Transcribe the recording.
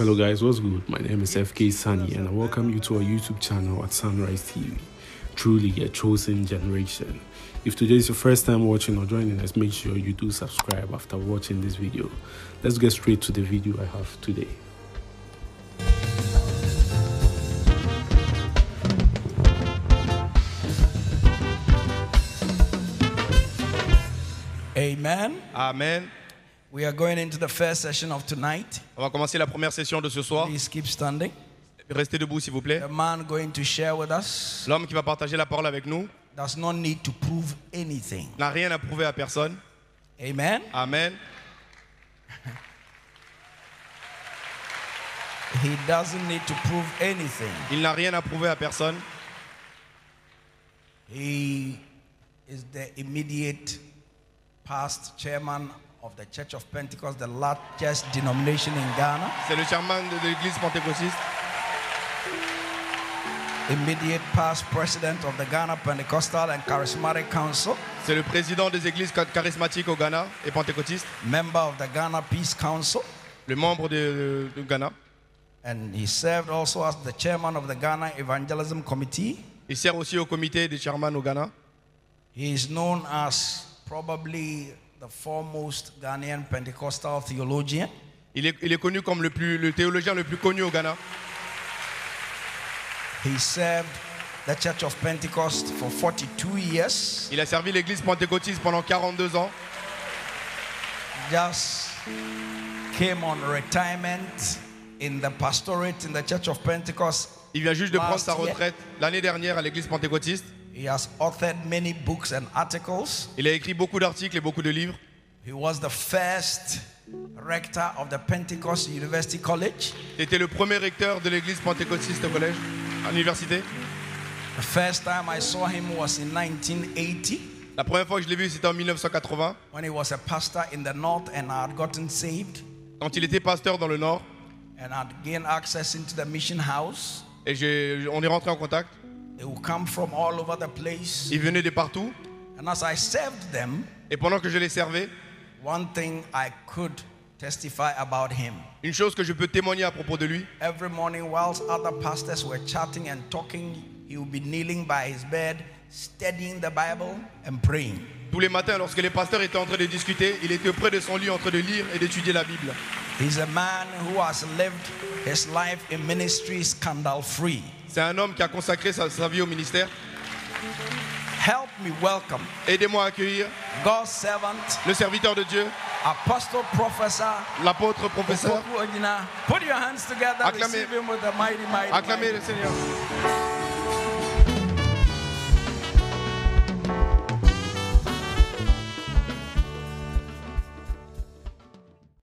Hello guys, what's good? My name is FK Sunny and I welcome you to our YouTube channel at Sunrise TV. Truly a chosen generation. If today is your first time watching or joining us, make sure you do subscribe after watching this video. Let's get straight to the video I have today. Amen. Amen. We are going into the first session of tonight. On va commencer la première session de ce soir. Please keep standing. Restez debout s'il vous plaît. The man going to share with us L'homme qui va partager la parole avec nous does not need to prove anything. n'a rien à prouver à personne. Amen. Amen. He doesn't need to prove anything. Il n'a rien à prouver à personne. He is the immediate past chairman of the Church of Pentecost, the largest denomination in Ghana. C'est le chairman de l'église pentecôtiste. Immediate past president of the Ghana Pentecostal and Charismatic Council. C'est le président des églises charismatiques au Ghana et pentecôtistes. Member of the Ghana Peace Council. Le membre de, de Ghana. And he served also as the chairman of the Ghana Evangelism Committee. Il sert aussi au comité des chairman au Ghana. He is known as probably the foremost Ghanaian Pentecostal theologian. Il est, il est connu comme le, plus, le théologien le plus connu au Ghana. He served the Church of Pentecost for 42 years. Il a servi l'église pentecôtiste pendant 42 ans. Just came on retirement in the pastorate in the Church of Pentecost. Il vient juste de prendre sa retraite l'année dernière à l'église pentecôtiste. He has authored many books and articles. Il a écrit beaucoup d'articles et beaucoup de livres. He was the first rector of the Pentecost University College. C'était le premier recteur de l'église pentecôtiste au collège, à l'université. The first time I saw him was in 1980 La première fois que je l'ai vu, c'était en 1980, when he was a pastor in the north and I had gotten saved quand il était pasteur dans le Nord. and had gained access into the mission house. Et on est rentré en contact. They would come from all over the place. Il venait de partout. And as I served them, Et pendant que je les servais, one thing I could testify about him. une chose que je peux témoigner à propos de lui, Every morning, whilst other pastors were chatting and talking, he would be kneeling by his bed, studying the Bible and praying. tous les matins, lorsque les pasteurs étaient en train de discuter, il était auprès de son lit en train de lire et d'étudier la Bible. He's a man who has lived his life in ministry scandal free. C'est un homme qui a consacré sa, sa vie au ministère. Help me welcome Aidez-moi à accueillir God's servant, le serviteur de Dieu, Apostle Professor. l'apôtre professeur. Put your hands together. Acclamez. Receive him with a mighty, mighty, Acclamez mighty. le Seigneur.